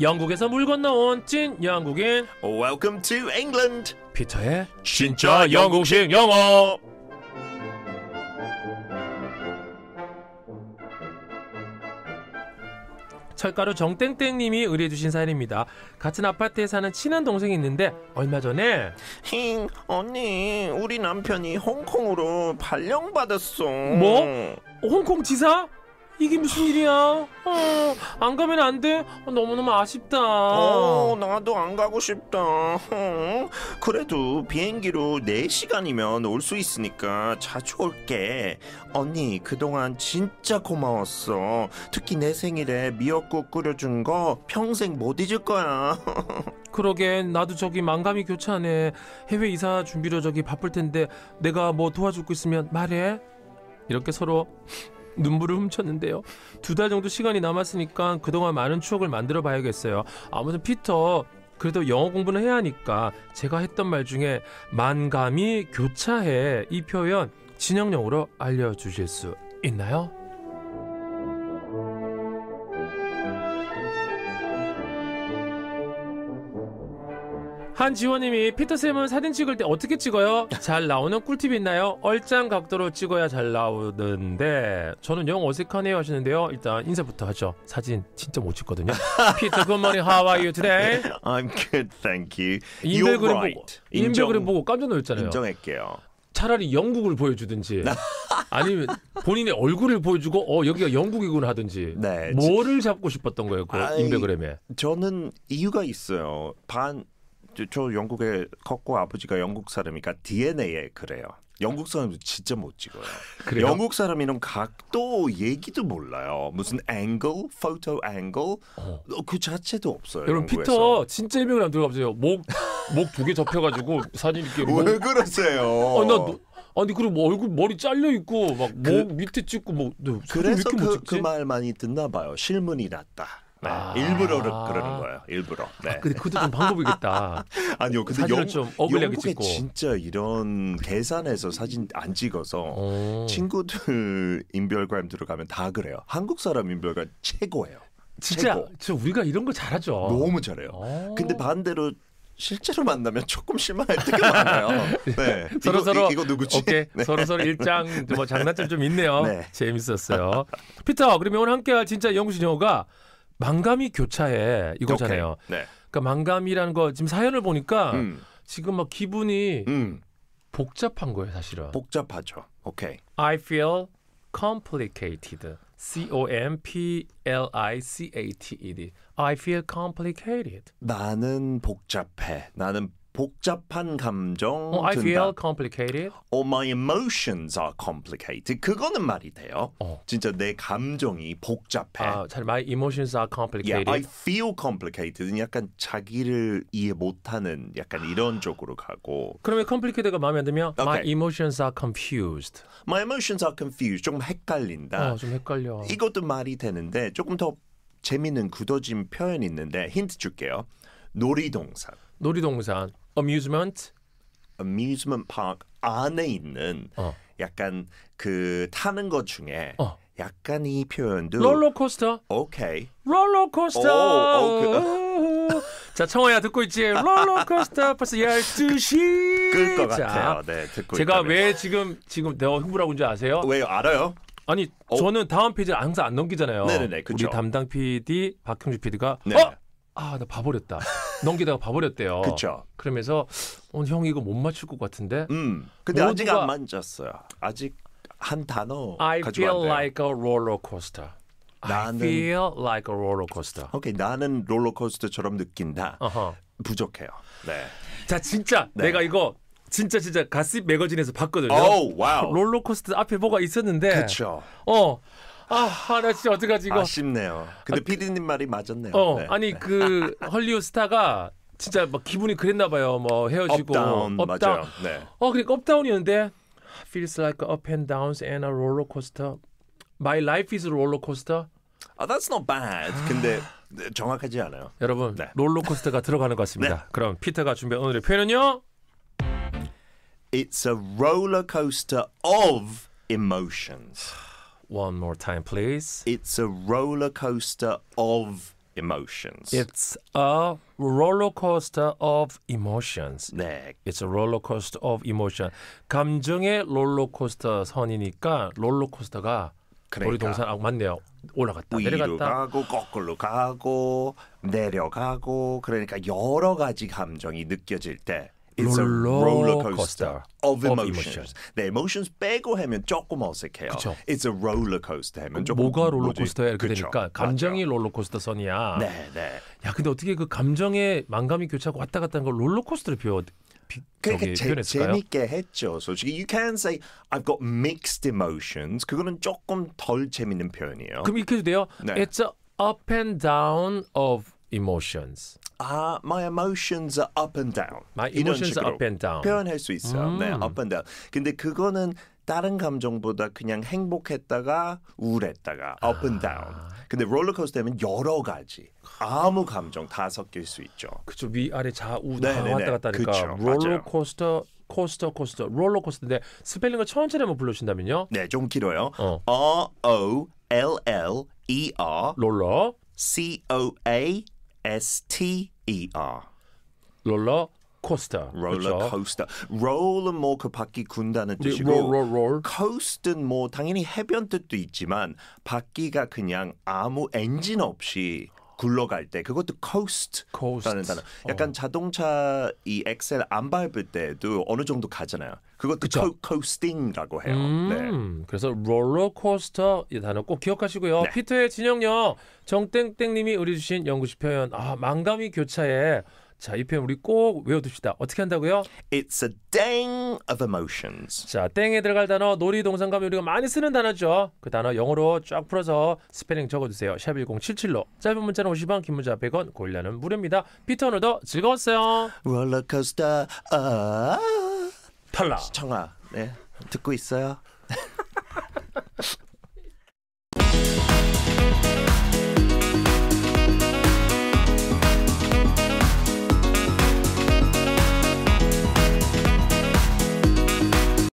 영국에서 물 건너온 찐 영국인 Welcome to England. 피터의 진짜 영국식 영어. 철가루 정땡땡님이 의뢰해주신 사연입니다. 같은 아파트에 사는 친한 동생이 있는데 얼마 전에 힝, 언니, 우리 남편이 홍콩으로 발령받았어. 뭐? 홍콩 지사? 이게 무슨 일이야? 어, 안 가면 안 돼? 어, 너무너무 아쉽다. 어, 나도 안 가고 싶다. 어, 그래도 비행기로 4시간이면 올 수 있으니까 자주 올게. 언니, 그동안 진짜 고마웠어. 특히 내 생일에 미역국 끓여준 거 평생 못 잊을 거야. 그러게 나도 저기 망감이 교차하네. 해외 이사 준비로 저기 바쁠 텐데 내가 뭐 도와줄 거 있으면 말해. 이렇게 서로 눈물을 훔쳤는데요. 두 달 정도 시간이 남았으니까 그동안 많은 추억을 만들어 봐야겠어요. 아무튼 피터 그래도 영어 공부는 해야 하니까 제가 했던 말 중에 만감이 교차해 이 표현 진영용으로 알려주실 수 있나요? 한지원님이 피터쌤은 사진 찍을 때 어떻게 찍어요? 잘 나오는 꿀팁 있나요? 얼짱 각도로 찍어야 잘 나오는데 저는 영 어색하네요 하시는데요. 일단 인사부터 하죠. 사진 진짜 못 찍거든요. 피터 굿모닝 how are you today? I'm good, thank you. 인별 그림 right. 보고 인별 그림 보고 깜짝 놀랐잖아요. 인정할게요. 차라리 영국을 보여주든지 아니면 본인의 얼굴을 보여주고 어 여기가 영국이구나 하든지 네, 뭐를 잡고 싶었던 거예요 그 인별그램에 저는 이유가 있어요. 반, 저, 저 영국에 컸고 아버지가 영국 사람이니까 DNA에 그래요. 영국 사람도 진짜 못 찍어요. 그래요? 영국 사람이는 각도 얘기도 몰라요. 무슨 앵글, 포토 앵글 어. 그 자체도 없어요. 여러분 영국에서. 피터 진짜 일명이랑 들어가보세요 목 목 두 개 접혀가지고 사진 이렇게 목, 왜 그러세요? 어, 나 너- 아니 그리고 뭐 얼굴 머리 잘려 있고 막목 밑에 찍고 뭐 그래서 그? 그 말 많이 듣나 봐요. 실문이 났다. 네, 아. 일부러 그러는 거예요. 일부러. 네. 아, 근데 그것도 좀 방법이겠다. 아니요, 근데 영, 좀 영국에 찍고. 진짜 이런 계산해서 사진 안 찍어서 어. 친구들 인별그램 들어가면 다 그래요. 한국 사람 인별그램 최고예요. 진짜 최고. 저 우리가 이런 거 잘하죠. 너무 잘해요. 어. 근데 반대로 실제로 만나면 조금 실망할 때가 많아요. 네. 서로 서로 이, 이거 누구지? 오케이 네. 서로 서로 일장 뭐 장난점 좀 있네요. 네. 재밌었어요. 피터 그러면 오늘 함께할 진짜 영국식 영어가 망감이 교차해 이거잖아요. 네. 그러니까 망감이라는 거 지금 사연을 보니까 음, 지금 막 기분이 음, 복잡한 거예요 사실은. 복잡하죠. 오케이. I feel complicated. C O M P L I C A T E D. I feel complicated. 나는 복잡해. 나는 복잡한 감정 어, I 든다. feel complicated. Or my emotions are complicated. 그거는 말이 돼요. 어. 진짜 내 감정이 복잡해. 아, 잘 my emotions are Yeah, complicated. I feel complicated. 약간 자기를 이해 못하는 약간 이런 쪽으로 가고. 그러면 complicated가 마음에 안 들면 my 오케이. emotions are confused. My emotions are confused. 조금 헷갈린다. 어, 좀 헷갈려. 이것도 말이 되는데 조금 더 재미있는 굳어진 표현이 있는데 힌트 줄게요. 놀이동산, 놀이동산, amusement. amusement park 안에 있는 어. 약간 그 타는 것 중에 어. 약간 이 표현도 롤러코스터. 오케이. 롤러코스터. 오, 자, 청아야 듣고 있지? 롤러코스터 벌써 12시. 끌것 자, 같아요. 네, 듣고 제가 있다면. 왜 지금 지금 내가 흥분하고 있는지 아세요? 왜요? 알아요? 아니 어? 저는 다음 페이지를 항상 안 넘기잖아요. 네네네, 그쵸. 우리 담당 PD 박형주 PD가 네. 어? 아, 나 봐버렸다. 넘기다가 봐버렸대요. 그쵸. 그러면서 오늘 형이 이거 못 맞출 것 같은데. 음. 근데 모두가- 아직 안 만졌어요. 아직 한 단어 I feel like a roller coaster. I 나는- feel like a roller coaster. 오케이, 나는 롤러코스터처럼 느낀다. 어허. 부족해요. 네. 자, 진짜 네. 내가 이거 진짜 진짜 가십 매거진에서 봤거든요. 오, wow. 롤러코스터 앞에 뭐가 있었는데. 그렇죠. 어. 아, 아, 나 진짜 어떡하지 이거. 아쉽네요. 근데 피디님 말이 맞았네요. 어, 네. 아니 그 헐리우드 스타가 진짜 막 기분이 그랬나 봐요. 뭐 헤어지고 up down up down. 맞아요. 네. 어, 그러니까 up down이었는데 feels like up and downs and a roller coaster. My life is a roller coaster. 아, that's not bad. 근데 네, 정확하지 않아요. 여러분, 네. 롤러코스터가 들어가는 것 같습니다. 그럼 피터가 준비한 오늘의 표현은요? It's a roller coaster of emotions. One more time, please. It's a roller coaster of emotions. It's a roller coaster of emotions. 네, It's a roller coaster of emotion. 감정의 롤러코스터 선이니까 롤러코스터가 그러니까. 우리 동사 아, 맞네요. 올라갔다 내려갔다. 가고 거꾸로 가고 내려가고 그러니까 여러 가지 감정이 느껴질 때 It's a roller coaster of emotions. emotion. 네, emotions 빼고 하면 조금 어색해요. 그쵸. It's a roller coaster 하면 조금 뭐가? 롤러코스터야 이렇게 그쵸. 되니까 감정이 맞아. 롤러코스터 선이야. 네, 네. 야 근데 어떻게 그 감정의 만감이 교차하고 왔다 갔다 하는 걸 롤러코스터로 표현 비, 그러니까 재, 표현했을까요? 재밌게 했죠. 솔직히 you can say I've got mixed emotions. 그거는 조금 덜 재밌는 표현이에요. 그럼 이렇게 돼요. 네. It's a up and down of emotions. 아, my emotions are up and down. My emotions are up and down. 표현할 수 있어요. 네, 음. up and down. 근데 그거는 다른 감정보다 그냥 행복했다가 우울했다가 up and down. 아. 근데 롤러코스터 하면 여러 가지 아무 감정 다 섞일 수 있죠. 그쵸 위 아래 좌우 다 네네네. 왔다 갔다 하니까. 롤러코스터 코스터 코스터 롤러코스터인데 스펠링을 천천히 한번 불러주신다면요. 네, 좀 길어요. 어. R O L L E R 롤러 C O A S T E R. 롤러 코스터. 롤러코스터. roll은 뭐 그 바퀴 군다는 우리 뜻이고 roll, roll, roll. coast는 뭐 당연히 해변 뜻도 있지만 바퀴가 그냥 아무 엔진 없이 굴러갈 때 그것도 coast라는 Coast. 단어. 약간 자동차 이 엑셀 안 밟을 때도 어느 정도 가잖아요. 그것도 그쵸. co- coasting라고 해요. 네. 음, 그래서 롤러코스터 이 단어 꼭 기억하시고요. 네. 피터의 진영영 정땡땡님이 의뢰주신 영국식 표현 아 만감이 교차해 자 이 표현 우리 꼭 외워둡시다. 어떻게 한다고요? It's a 땡 of emotions. 자 땡에 들어갈 단어 놀이동산 가면 우리가 많이 쓰는 단어죠. 그 단어 영어로 쫙 풀어서 스펠링 적어주세요. 샵 1077로 짧은 문자는 50원 긴 문자 100원 고릴라는 무료입니다. 피터 오늘도 즐거웠어요. 롤러코스터 아 탈락. 청아 네 듣고 있어요?